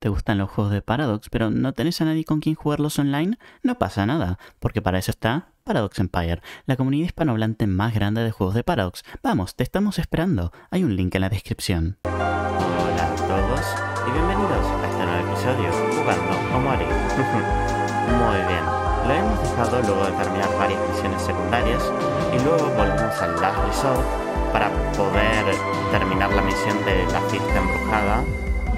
¿Te gustan los juegos de Paradox, pero no tenés a nadie con quien jugarlos online? No pasa nada, porque para eso está Paradox Empire, la comunidad hispanohablante más grande de juegos de Paradox. Vamos, te estamos esperando. Hay un link en la descripción. Hola a todos y bienvenidos a este nuevo episodio Jugando o Morir. Muy bien, lo hemos dejado luego de terminar varias misiones secundarias y luego volvemos al Last Resort para poder terminar la misión de la fiesta embrujada.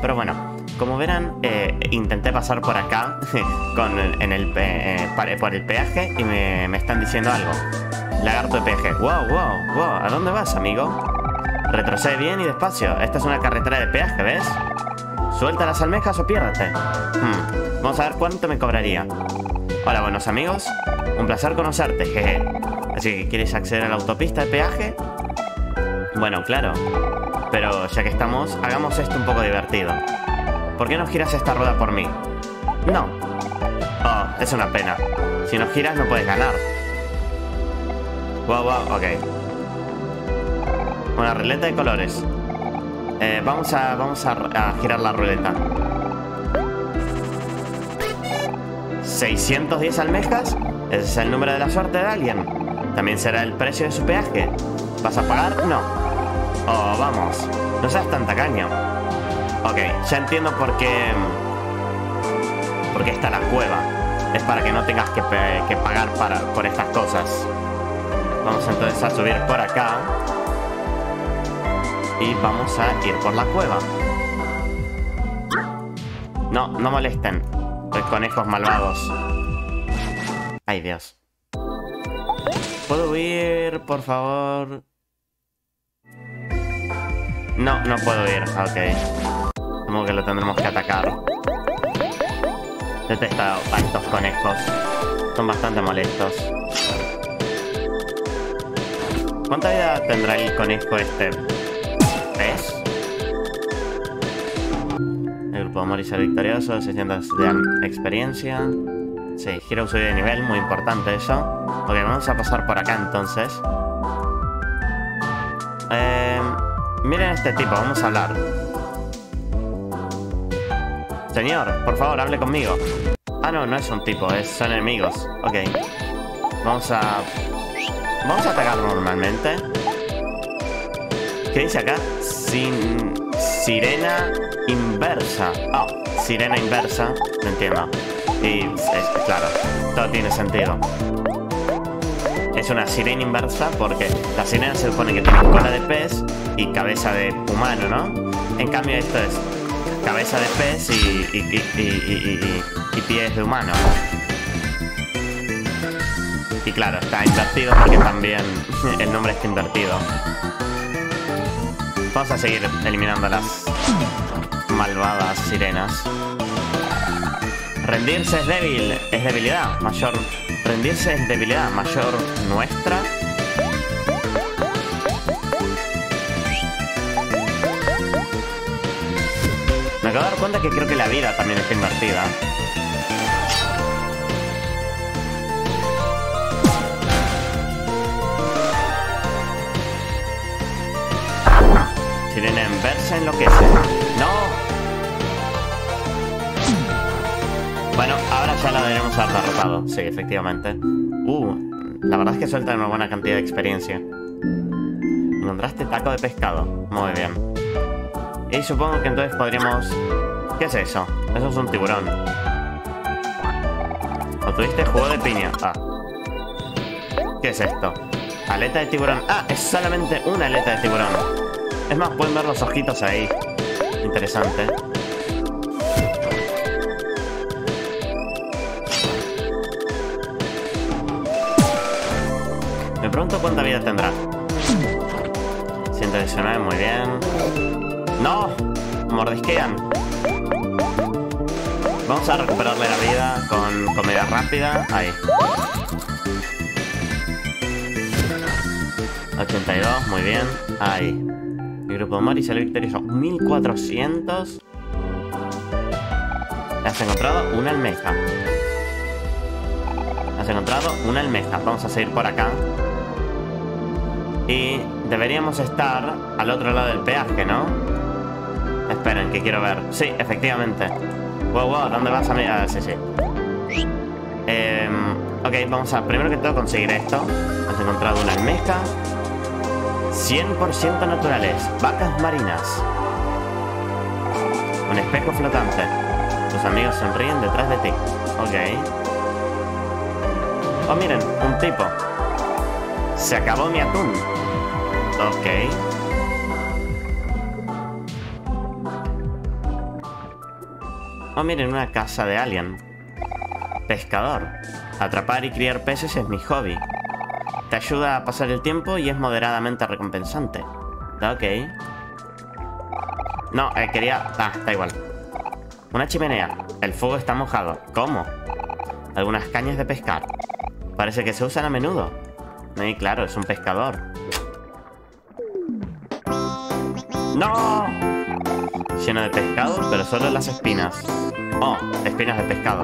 Pero bueno, como verán, eh, intenté pasar por acá con en el, eh, por el peaje y me, están diciendo algo. Lagarto de peaje. Wow, wow, wow. ¿A dónde vas, amigo? Retrocede bien y despacio. Esta es una carretera de peaje, ¿ves? Suelta las almejas o piérdete. Hmm, vamos a ver cuánto me cobraría. Hola, buenos amigos. Un placer conocerte, jeje. Así que, ¿quieres acceder a la autopista de peaje? Bueno, claro. Pero ya que estamos, hagamos esto un poco divertido. ¿Por qué no giras esta rueda por mí? No. Oh, es una pena. Si no giras no puedes ganar. Wow, wow, ok. Una ruleta de colores. Eh, vamos a, vamos a, girar la ruleta. 610 almejas. Ese es el número de la suerte de alguien. También será el precio de su peaje. ¿Vas a pagar? No. Oh, vamos. No seas tan tacaño. Ok, ya entiendo por qué... Por qué está la cueva. Es para que no tengas que, pagar para, por estas cosas. Vamos entonces a subir por acá. Y vamos a ir por la cueva. No, no molesten. Los conejos malvados. Ay, Dios. ¿Puedo huir, por favor? No, no puedo ir. Ok. Que lo tendremos que atacar. Detesto a estos conejos. Son bastante molestos. ¿Cuánta vida tendrá el conejo este? ¿Ves? El grupo de ser victorioso, 600 de experiencia. Sí, giro subir de nivel, muy importante eso. Ok, vamos a pasar por acá entonces. Eh, miren este tipo, vamos a hablar. Señor, por favor, hable conmigo. Ah, no, no es un tipo, es, son enemigos. Ok. Vamos a... Vamos a atacar normalmente. ¿Qué dice acá? Sin... Sirena inversa. Oh, sirena inversa. No entiendo. Y es, claro, todo tiene sentido. Es una sirena inversa porque la sirena se supone que tiene cola de pez y cabeza de humano, ¿no? En cambio esto es cabeza de pez y, y, pies de humano. Y claro, está invertido porque también el nombre está invertido. Vamos a seguir eliminando las malvadas sirenas. Rendirse es débil, es debilidad. Mayor. Rendirse es debilidad. Mayor nuestra cuenta que creo que la vida también está invertida. Sirena en verse enloquece. ¡No! Bueno, ahora ya la deberemos haber derrotado. Sí, efectivamente. Uh, la verdad es que suelta una buena cantidad de experiencia. Encontraste taco de pescado. Muy bien. Y supongo que entonces podríamos... ¿Qué es eso? Eso es un tiburón. ¿O tuviste juego de piña? Ah. ¿Qué es esto? Aleta de tiburón. Ah, es solamente una aleta de tiburón. Es más, pueden ver los ojitos ahí. Interesante. Me pregunto cuánta vida tendrá. 119, muy bien. ¡No! Mordisquean. Vamos a recuperarle la vida con comida rápida. Ahí. 82, muy bien. Ahí. Mi grupo de Mori salió victorioso. 1400. Has encontrado una almeja. Has encontrado una almeja. Vamos a seguir por acá. Y deberíamos estar al otro lado del peaje, ¿no? Esperen, que quiero ver. Sí, efectivamente. Wow, wow, ¿dónde vas, amiga? Ah, sí, sí. Eh, ok, vamos a primero que todo conseguir esto. Hemos encontrado una almeja. 100% naturales. Vacas marinas. Un espejo flotante. Tus amigos sonríen detrás de ti. Ok. Oh, miren, un tipo. Se acabó mi atún. Ok. Oh, miren, una casa de alguien. Pescador. Atrapar y criar peces es mi hobby. Te ayuda a pasar el tiempo y es moderadamente recompensante. Ok. No, eh, quería... Ah, da igual. Una chimenea. El fuego está mojado. ¿Cómo? Algunas cañas de pescar. Parece que se usan a menudo. Y claro, es un pescador. ¡No! Lleno de pescado, pero solo las espinas. Oh, espinas de pescado.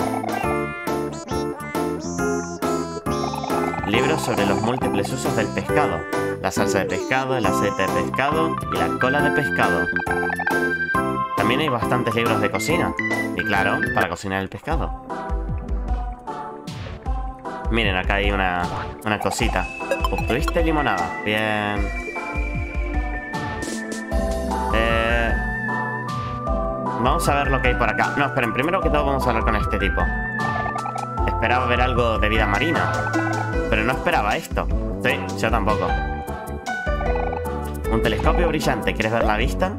Libros sobre los múltiples usos del pescado. La salsa de pescado, el aceite de pescado y la cola de pescado. También hay bastantes libros de cocina. Y claro, para cocinar el pescado. Miren, acá hay una, una cosita. Obtuviste limonada. Bien. Vamos a ver lo que hay por acá. No, esperen. Primero que todo vamos a hablar con este tipo. Esperaba ver algo de vida marina. Pero no esperaba esto. Sí, yo tampoco. Un telescopio brillante. ¿Quieres ver la vista?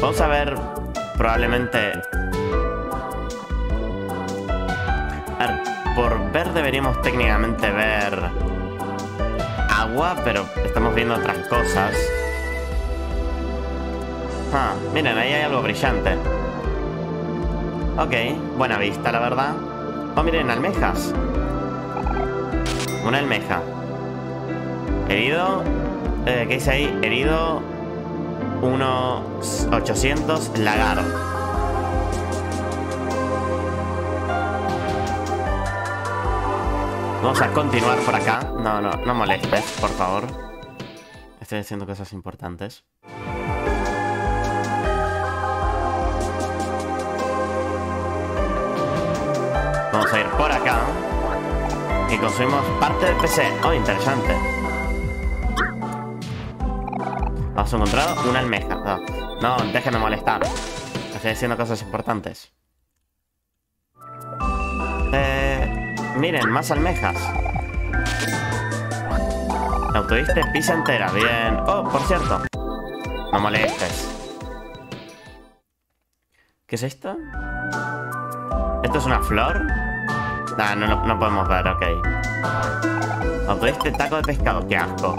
Vamos a ver probablemente... A ver, por ver deberíamos técnicamente ver agua, pero estamos viendo otras cosas. Ah, miren, ahí hay algo brillante. Ok, buena vista, la verdad. Oh, miren, almejas. Una almeja. Herido. Eh, ¿Qué dice ahí? Herido. Unos 800 lagar. Vamos a continuar por acá. No, no, no molestes, por favor. Estoy haciendo cosas importantes. Vamos a ir por acá. Y consumimos parte del PC. Oh, interesante. Hemos encontrado una almeja. No, no déjenme molestar. Estoy haciendo cosas importantes. Eh, miren, más almejas. La obtuviste pizza entera. Bien. Oh, por cierto. No molestes. ¿Qué es esto? ¿Esto es una flor? Nah, no, no, podemos ver, ok. Obtuviste taco de pescado, qué asco.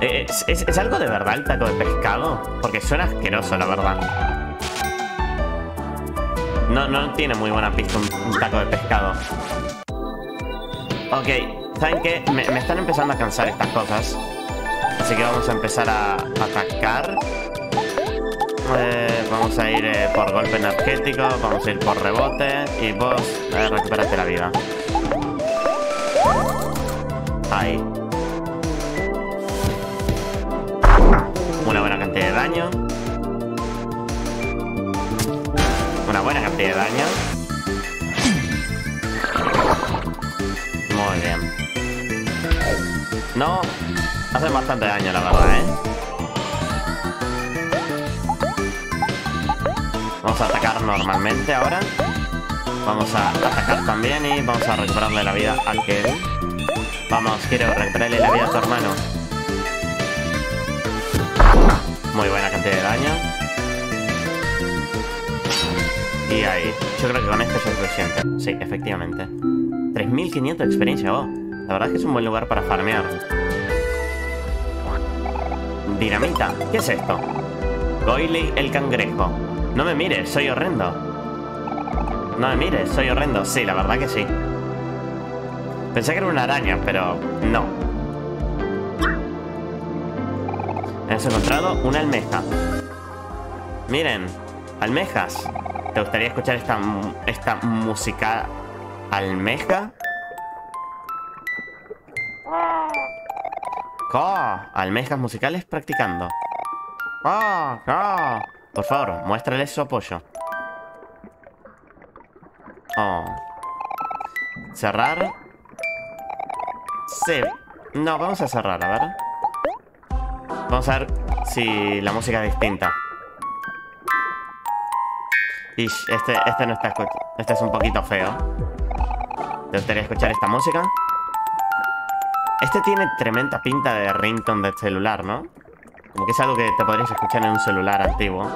Eh, ¿Es, es, es algo de verdad el taco de pescado? Porque suena asqueroso, la verdad. No, no tiene muy buena pista un, taco de pescado. Ok, ¿saben qué? Me, me están empezando a cansar estas cosas. Así que vamos a empezar a atacar. Eh, vamos a ir eh, por golpe energético, vamos a ir por rebote y vos eh, recuperate la vida. Ahí. Una buena cantidad de daño. Una buena cantidad de daño. Muy bien. No, hace bastante daño la verdad, ¿eh? Vamos a atacar normalmente ahora. Vamos a atacar también y vamos a recuperarle la vida al que... Vamos, quiero recuperarle la vida a tu hermano. Muy buena cantidad de daño. Y ahí. Yo creo que con esto es suficiente. Sí, efectivamente. 3500 de experiencia, oh. La verdad es que es un buen lugar para farmear. Dinamita. ¿Qué es esto? Goily el cangrejo. No me mires, soy horrendo. No me mires, soy horrendo. Sí, la verdad que sí. Pensé que era una araña, pero no. Hemos encontrado una almeja. Miren, almejas. ¿Te gustaría escuchar esta, esta música almeja? ¡Oh! Almejas musicales practicando. ¡Oh! ¡Oh! Por favor, muéstrales su apoyo. Oh. Cerrar. Sí. No, vamos a cerrar, a ver. Vamos a ver si la música es distinta. Ish, este, este no está Este es un poquito feo. ¿Te gustaría escuchar esta música? Este tiene tremenda pinta de ringtone de celular, ¿no? Como que es algo que te podrías escuchar en un celular antiguo.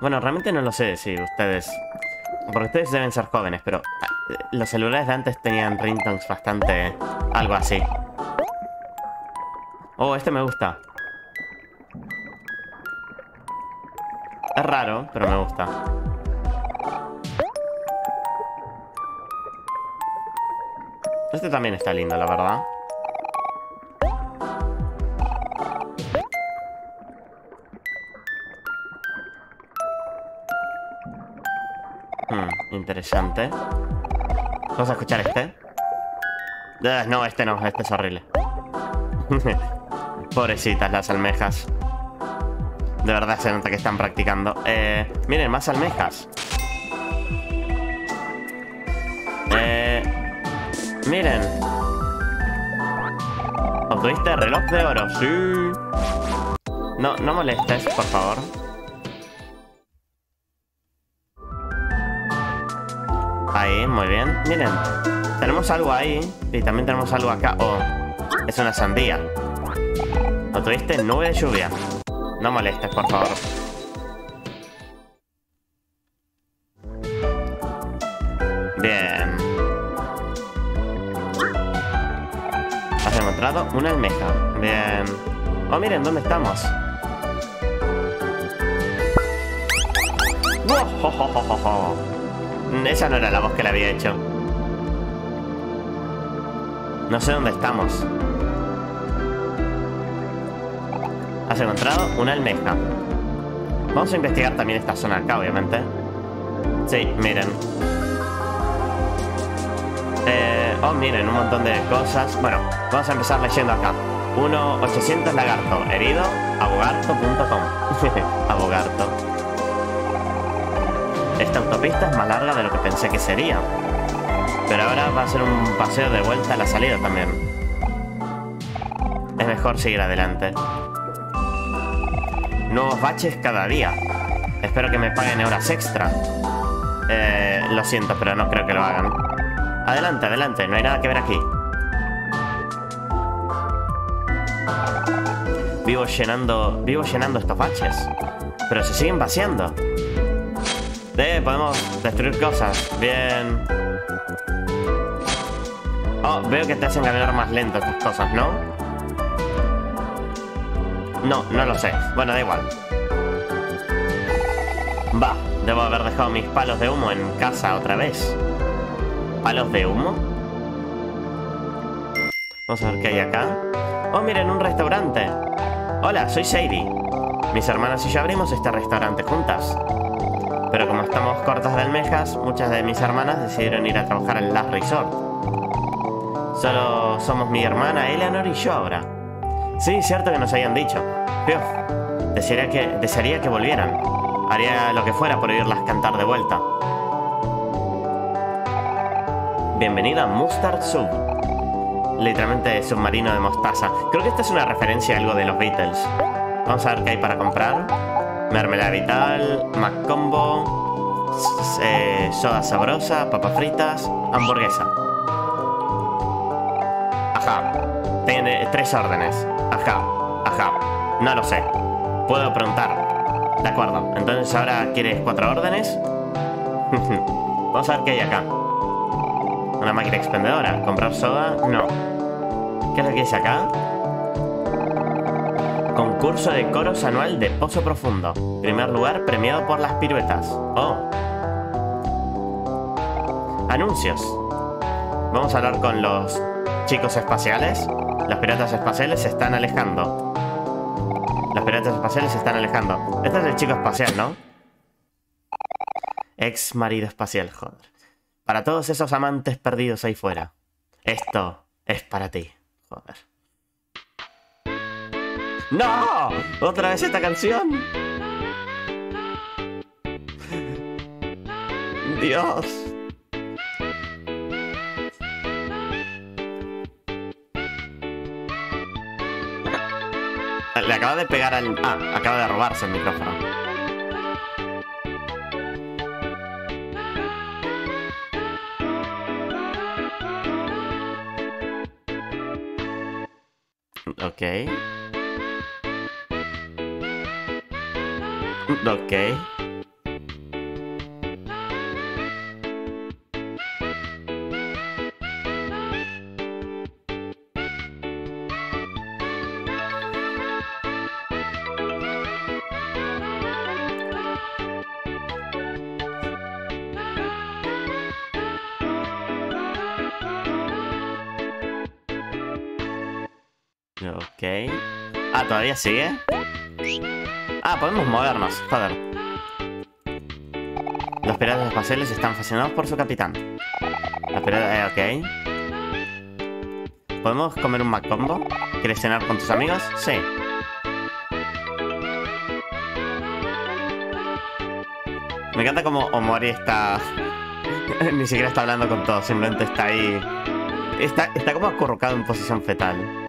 Bueno, realmente no lo sé si ustedes... Porque ustedes deben ser jóvenes, pero... Eh, los celulares de antes tenían ringtones bastante... Algo así. Oh, este me gusta. Es raro, pero me gusta. Este también está lindo, la verdad. Interesante. Vamos a escuchar este. Eh, no, este no, este es horrible. Pobrecitas las almejas. De verdad se nota que están practicando. Eh, miren, más almejas. Eh, miren. ¿Obtuviste reloj de oro? Sí. No, no molestes, por favor. Muy bien. Miren, tenemos algo ahí y también tenemos algo acá. Oh, es una sandía. ¿Obtuviste nube de lluvia? No molestes, por favor. Bien. Has encontrado una almeja. Bien. Oh, miren, ¿dónde estamos? ¡Oh, Esa no era la voz que le había hecho. No sé dónde estamos. Has encontrado una almeja. Vamos a investigar también esta zona acá, obviamente. Sí, miren. Eh, oh, miren, un montón de cosas. Bueno, vamos a empezar leyendo acá. 1-800 lagarto, herido, abogarto.com. abogarto. Esta autopista es más larga de lo que pensé que sería. Pero ahora va a ser un paseo de vuelta a la salida también. Es mejor seguir adelante. Nuevos baches cada día. Espero que me paguen horas extra. Eh, lo siento, pero no creo que lo hagan. Adelante, adelante, no hay nada que ver aquí. Vivo llenando, vivo llenando estos baches. Pero se siguen vaciando. Eh, podemos destruir cosas. Bien. Oh, veo que te hacen caminar más lento estas cosas, ¿no? No, no lo sé. Bueno, da igual. Va, debo haber dejado mis palos de humo en casa otra vez. ¿Palos de humo? Vamos a ver qué hay acá. Oh, miren, un restaurante. Hola, soy Sadie. Mis hermanas y yo abrimos este restaurante juntas. Pero como estamos cortas de almejas, muchas de mis hermanas decidieron ir a trabajar en Last Resort. Solo somos mi hermana Eleanor y yo ahora. Sí, cierto que nos hayan dicho. Piof, desearía que, desearía que volvieran. Haría lo que fuera por oírlas cantar de vuelta. Bienvenida a Mustard Soup. Literalmente submarino de mostaza. Creo que esta es una referencia a algo de los Beatles. Vamos a ver qué hay para comprar. Mermelada vital, McCombo, eh, soda sabrosa, papas fritas, hamburguesa. Ajá. Tiene tres órdenes. Ajá, ajá. No lo sé. Puedo preguntar. De acuerdo. Entonces ahora quieres cuatro órdenes. Vamos a ver qué hay acá. Una máquina expendedora. ¿Comprar soda? No. ¿Qué es lo que dice acá? Concurso de coros anual de Pozo Profundo. Primer lugar premiado por las piruetas. Oh. Anuncios. Vamos a hablar con los chicos espaciales. Los piratas espaciales se están alejando. Los piratas espaciales se están alejando. Este es el chico espacial, ¿no? Ex marido espacial, joder. Para todos esos amantes perdidos ahí fuera. Esto es para ti. Joder. ¡No! ¡Otra vez esta canción! Dios. Le acaba de pegar al... Ah, acaba de robarse el micrófono. Ok. Ok. Ok. Ah, ¿todavía sigue? Ah, podemos movernos, joder. Los piratas espaciales están fascinados por su capitán. Los piratas... Eh, ok. ¿Podemos comer un Macombo? ¿Quieres cenar con tus amigos? Sí. Me encanta como Omori está... Ni siquiera está hablando con todos, simplemente está ahí... Está, está como acurrucado en posición fetal.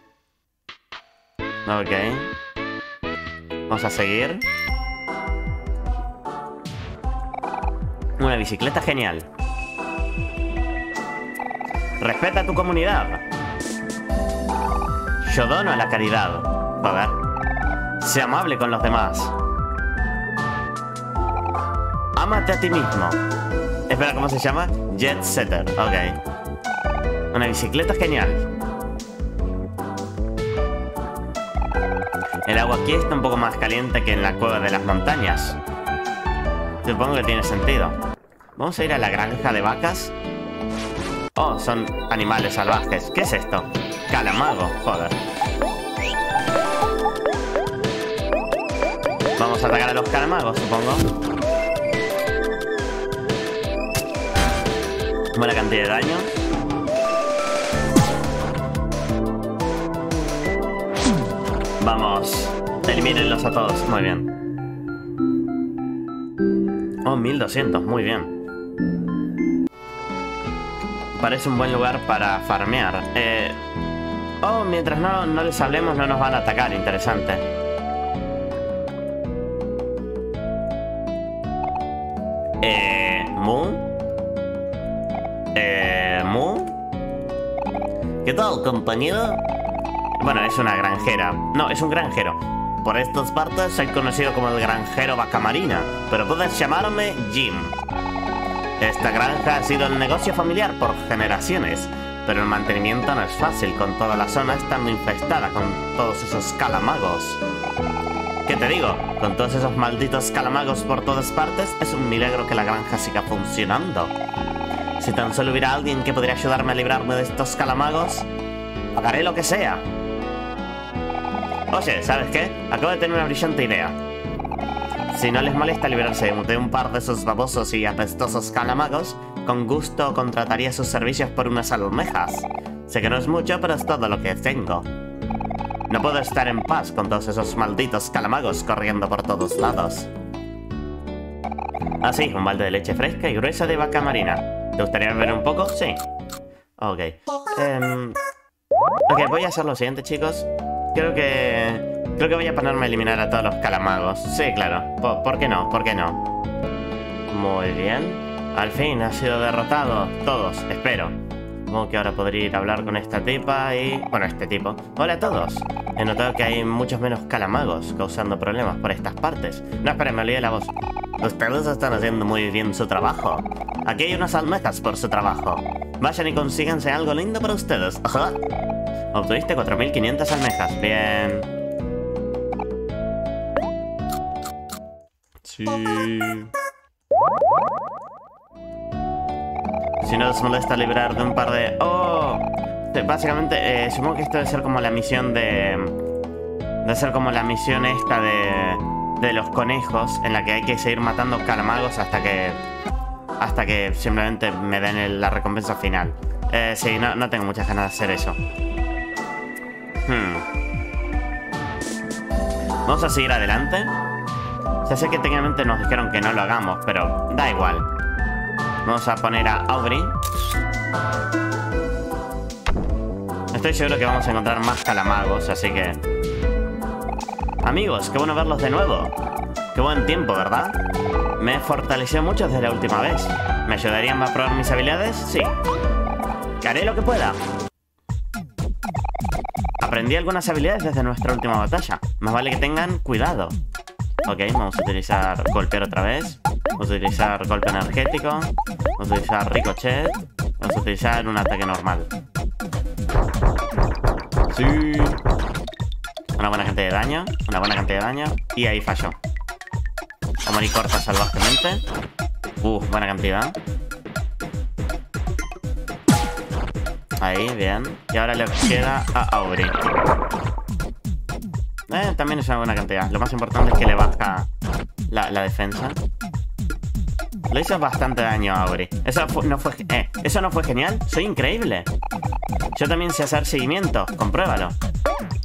Ok. Vamos a seguir. Una bicicleta genial. Respeta a tu comunidad. Yo dono a la caridad. Joder. Sé amable con los demás. Ámate a ti mismo. Espera, ¿cómo se llama? Jet Setter. Ok. Una bicicleta genial. Aquí está un poco más caliente que en la cueva de las montañas. Supongo que tiene sentido. Vamos a ir a la granja de vacas. Oh, son animales salvajes. ¿Qué es esto? Calamago, joder. Vamos a atacar a los calamagos, supongo. Buena cantidad de daño. Vamos. Elimínenlos a todos. Muy bien. Oh, 1200. Muy bien. Parece un buen lugar para farmear. Eh... Oh, mientras no, no les hablemos no nos van a atacar. Interesante. Eh... ¿Mu? Eh... ¿Mu? ¿Qué tal, compañero? Bueno, es una granjera. No, es un granjero. Por estas partes soy conocido como el granjero vaca marina, pero puedes llamarme Jim. Esta granja ha sido el negocio familiar por generaciones, pero el mantenimiento no es fácil con toda la zona estando infestada con todos esos calamagos. ¿Qué te digo? Con todos esos malditos calamagos por todas partes, es un milagro que la granja siga funcionando. Si tan solo hubiera alguien que podría ayudarme a librarme de estos calamagos, pagaré lo que sea. Oye, ¿sabes qué? Acabo de tener una brillante idea. Si no les molesta liberarse de un par de esos babosos y apestosos calamagos, con gusto contrataría sus servicios por unas almejas. Sé que no es mucho, pero es todo lo que tengo. No puedo estar en paz con todos esos malditos calamagos corriendo por todos lados. Así, un balde de leche fresca y gruesa de vaca marina. ¿Te gustaría beber un poco? Sí. Ok. Em, ok, voy a hacer lo siguiente, chicos. Creo que... Creo que voy a ponerme a eliminar a todos los calamagos. Sí, claro. ¿Por, qué no? ¿Por qué no? Muy bien. Al fin ha sido derrotado. Todos, espero. Supongo que ahora podría ir a hablar con esta tipa y... Bueno, este tipo. Hola a todos. He notado que hay muchos menos calamagos causando problemas por estas partes. No, esperen, me olvidé la voz. Ustedes están haciendo muy bien su trabajo. Aquí hay unas almejas por su trabajo. Vayan y consíganse algo lindo para ustedes. Ajá. Obtuviste 4.500 almejas. Bien. Sí. Si no les molesta librar de un par de... ¡Oh! Básicamente, eh, supongo que esto debe ser como la misión de... Debe ser como la misión esta de... De los conejos, en la que hay que seguir matando calamagos hasta que... Hasta que simplemente me den la recompensa final. Eh, sí, no tengo muchas ganas de hacer eso. Hmm. Vamos a seguir adelante. Ya sé que técnicamente nos dijeron que no lo hagamos, pero da igual. Vamos a poner a Aubrey. Estoy seguro que vamos a encontrar más calamagos, así que... Amigos, qué bueno verlos de nuevo. Qué buen tiempo, ¿verdad? Me he fortalecido mucho desde la última vez. ¿Me ayudarían a probar mis habilidades? Sí. haré lo que pueda. Aprendí algunas habilidades desde nuestra última batalla. Más vale que tengan cuidado. Ok, vamos a utilizar golpear otra vez. Vamos a utilizar golpe energético. Vamos a utilizar ricochet. Vamos a utilizar un ataque normal. Sí. Una buena cantidad de daño. Una buena cantidad de daño. Y ahí falló. Amor y corta salvajemente. Uh, buena cantidad. Ahí, bien. Y ahora le queda a Aubrey. Eh, también es una buena cantidad. Lo más importante es que le baja la, defensa. Le hizo bastante daño a Aubrey. Eso no fue, eh, eso no fue genial. Soy increíble. Yo también sé hacer seguimientos. Compruébalo.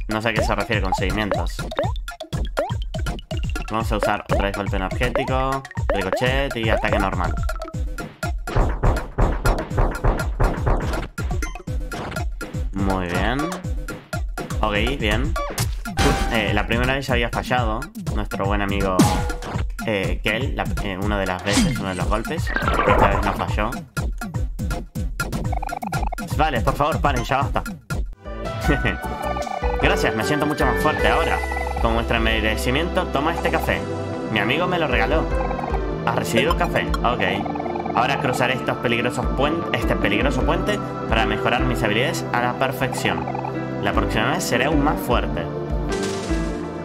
No sé a qué se refiere con seguimientos. Vamos a usar otra vez golpe energético, ricochet y ataque normal. Muy bien. Ok, bien. Eh, la primera vez había fallado nuestro buen amigo eh, Kel, eh, una de las veces, uno de los golpes. Esta vez no falló. Vale, por favor, paren, ya basta. Gracias, me siento mucho más fuerte ahora. Con vuestro merecimiento, toma este café. Mi amigo me lo regaló. ¿Has recibido café? Ok. Ahora cruzaré estos peligrosos este peligroso puente para mejorar mis habilidades a la perfección. La próxima vez seré aún más fuerte.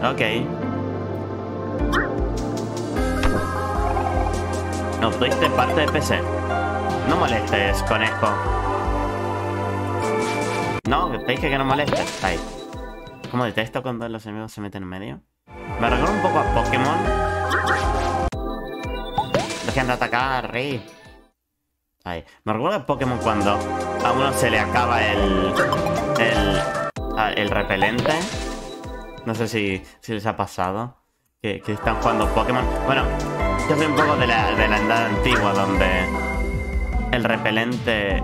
Ok. No fuiste parte de PC. No molestes, conejo. No, te dije que no molestes. Ahí. Como detesto cuando los enemigos se meten en medio. Me recuerda un poco a Pokémon. Dejen de atacar, rey. Ahí. Me recuerda a Pokémon cuando a uno se le acaba el... El... El repelente. No sé si, si les ha pasado. Que, están jugando Pokémon. Bueno, yo soy un poco de la, de la edad antigua donde el repelente... Eh,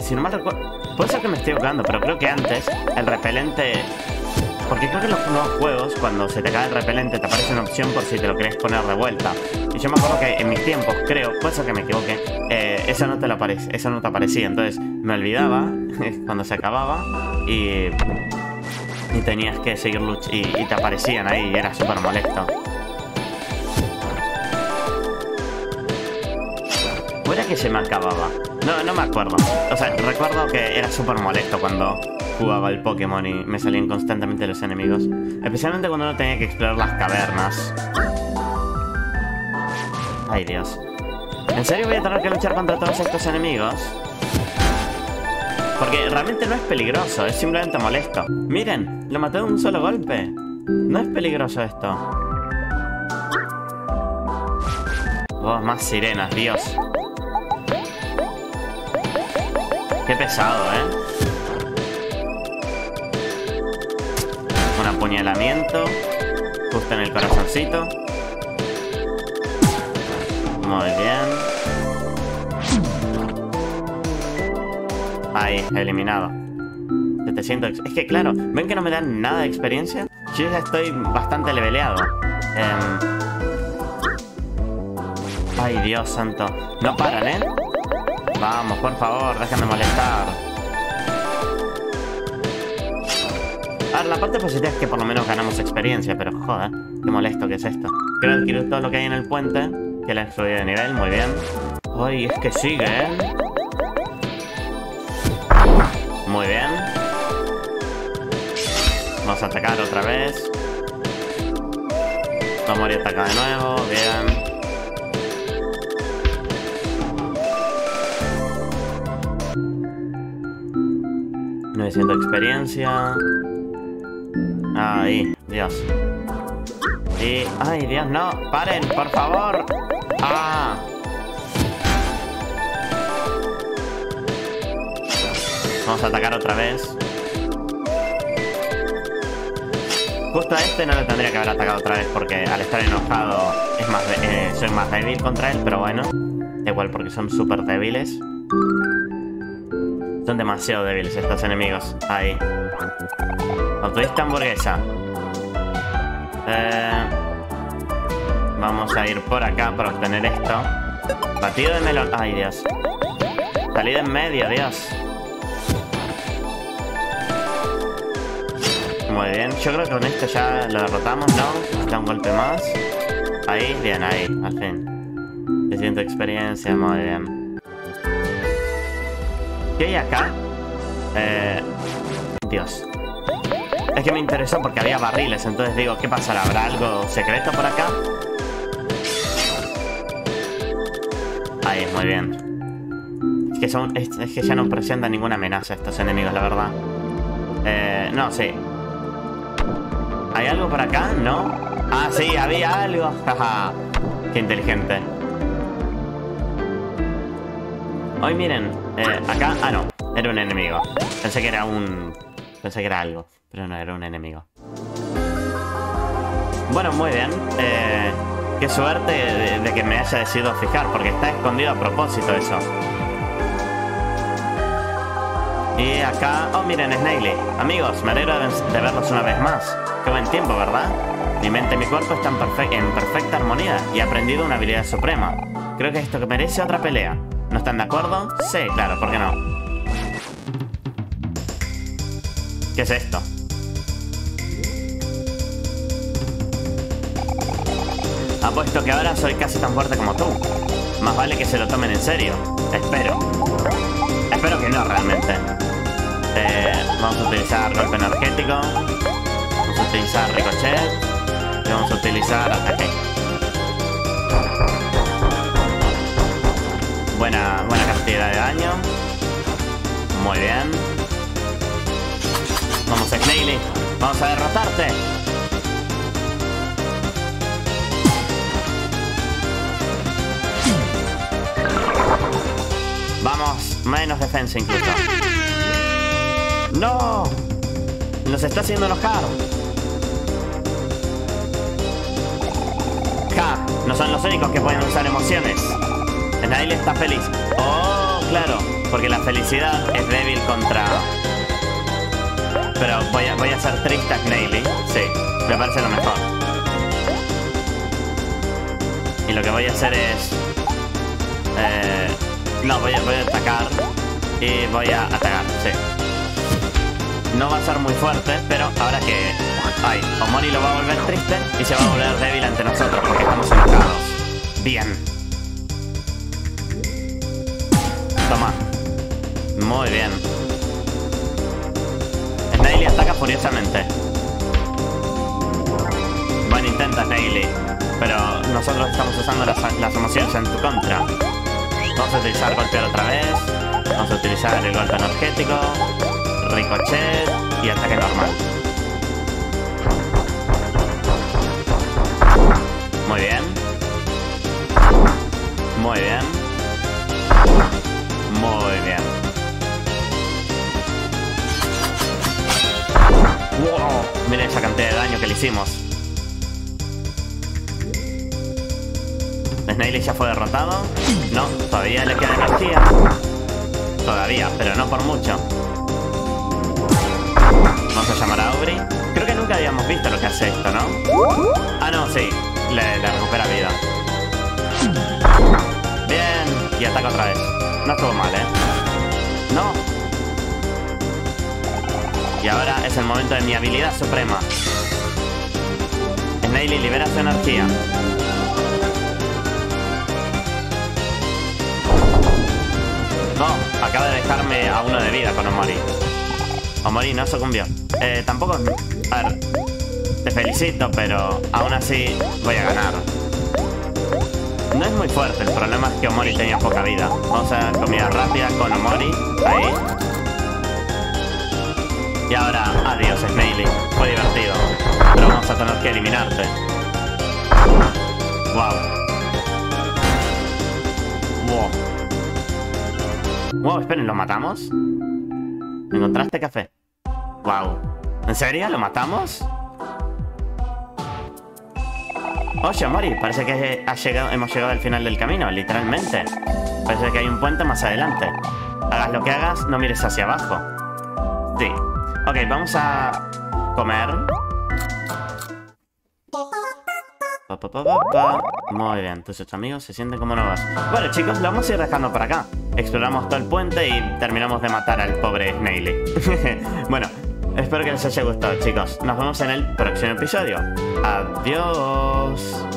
si no mal recuerdo... Puede ser que me estoy equivocando, pero creo que antes el repelente... Porque creo que en los nuevos juegos, cuando se te cae el repelente, te aparece una opción por si te lo querés poner de vuelta. Y yo me acuerdo que en mis tiempos, creo, puede ser que me equivoque, eh, eso, no te lo aparece, no te aparecía. Entonces me olvidaba cuando se acababa y, y tenías que seguir luchando y, y te aparecían ahí y era súper molesto. ¿O era que se me acababa? No, no me acuerdo. O sea, recuerdo que era súper molesto cuando jugaba el Pokémon y me salían constantemente los enemigos. Especialmente cuando uno tenía que explorar las cavernas. Ay, Dios. ¿En serio voy a tener que luchar contra todos estos enemigos? Porque realmente no es peligroso, es simplemente molesto. Miren, lo maté de un solo golpe. No es peligroso esto. Oh, más sirenas, Dios. Qué pesado, ¿eh? Apuñalamiento. Justo en el corazoncito. Muy bien. Ahí, eliminado. 700... Es que claro, ¿ven que no me dan nada de experiencia? Yo ya estoy bastante leveleado. Em, ay, Dios santo. No paran, ¿eh? Vamos, por favor, déjenme molestar. A ver, la parte positiva es que por lo menos ganamos experiencia, pero joder, qué molesto que es esto. Quiero adquirir todo lo que hay en el puente, que le he subido de nivel, muy bien. Uy, es que sigue, ¿eh? Muy bien. Vamos a atacar otra vez. Vamos a atacar de nuevo, bien. 900 experiencia. Ahí, Dios. Sí. Ay, Dios, no. Paren, por favor. Ah. Vamos a atacar otra vez. Justo a este no lo tendría que haber atacado otra vez porque al estar enojado es más eh, soy más débil contra él, pero bueno. Igual porque son súper débiles. Son demasiado débiles estos enemigos. Ahí. Autoista hamburguesa. Eh, vamos a ir por acá para obtener esto. Batido de melón. Ay, Dios. Salida en medio, Dios. Muy bien. Yo creo que con esto ya lo derrotamos, ¿no? Da un golpe más. Ahí, bien, ahí, al fin. Me siento experiencia, muy bien. ¿Qué hay acá? Eh... Dios. Es que me interesó porque había barriles, entonces digo, ¿qué pasará? ¿Habrá algo secreto por acá? Ahí, muy bien. Es que, son, es, que ya no presentan ninguna amenaza estos enemigos, la verdad. Eh, no, sí. ¿Hay algo por acá? ¿No? Ah, sí, había algo. Jaja. Qué inteligente. Hoy miren, eh, acá... Ah, no. Era un enemigo. Pensé que era un... Pensé que era algo. Pero no, era un enemigo. Bueno, muy bien. Eh, qué suerte de, que me haya decidido fijar, porque está escondido a propósito eso. Y acá... Oh, miren, Snaily. Amigos, me alegro de, verlos una vez más. Qué buen tiempo, ¿verdad? Mi mente y mi cuerpo están en perfecta armonía y he aprendido una habilidad suprema. Creo que esto merece otra pelea. ¿No están de acuerdo? Sí, claro, ¿por qué no? ¿Qué es esto? Apuesto que ahora soy casi tan fuerte como tú. Más vale que se lo tomen en serio. Espero. Espero que no, realmente. Eh, vamos a utilizar golpe energético. Vamos a utilizar ricochet. Y vamos a utilizar ataque. Buena, buena cantidad de daño. Muy bien. Vamos, Snaily. Vamos a derrotarte. Vamos, menos defensa incluso. ¡No! Nos está haciendo enojar. Ja, no son los únicos que pueden usar emociones. Snail está feliz. Oh, claro, porque la felicidad es débil contra... Pero voy a, voy a triste a Snaily. Sí, me parece lo mejor. Y lo que voy a hacer es... Eh, no, voy a, atacar. Y voy a atacar, sí. No va a ser muy fuerte, pero ahora que... Ay, Omori lo va a volver triste y se va a volver débil ante nosotros porque estamos enojados. Bien. Toma. Muy bien. Snaily ataca furiosamente. Buen intento, Snaily. Pero nosotros estamos usando las, las emociones en tu contra. Vamos a utilizar golpear otra vez. Vamos a utilizar el golpe energético, ricochet y ataque normal. Muy bien. Muy bien. Miren esa cantidad de daño que le hicimos. Snaily ya fue derrotado. No, todavía le queda energía. Todavía, pero no por mucho. Vamos a llamar a Aubrey. Creo que nunca habíamos visto lo que hace esto, ¿no? Ah, no, sí. Le, recupera vida. Bien. Y ataca otra vez. No estuvo mal, ¿eh? No. Y ahora es el momento de mi habilidad suprema. Snaily libera su energía. No, acaba de dejarme a uno de vida con Omori. Omori no sucumbió. Eh, tampoco... A ver, te felicito, pero aún así voy a ganar. No es muy fuerte, el problema es que Omori tenía poca vida. Vamos a comida rápida con Omori. Ahí. Y ahora, adiós, Snaily. Fue divertido. Pero vamos a tener que eliminarte. Wow. Wow, esperen, ¿lo matamos? ¿Encontraste café? Wow. ¿En serio? ¿Lo matamos? Oye, Mori, parece que ha llegado, hemos llegado al final del camino, literalmente. Parece que hay un puente más adelante. Hagas lo que hagas, no mires hacia abajo. Ok, vamos a comer. Muy bien, tus ocho amigos se sienten como nuevos. Bueno, chicos, lo vamos a ir dejando por acá. Exploramos todo el puente y terminamos de matar al pobre Snaily. bueno, espero que les haya gustado, chicos. Nos vemos en el próximo episodio. Adiós.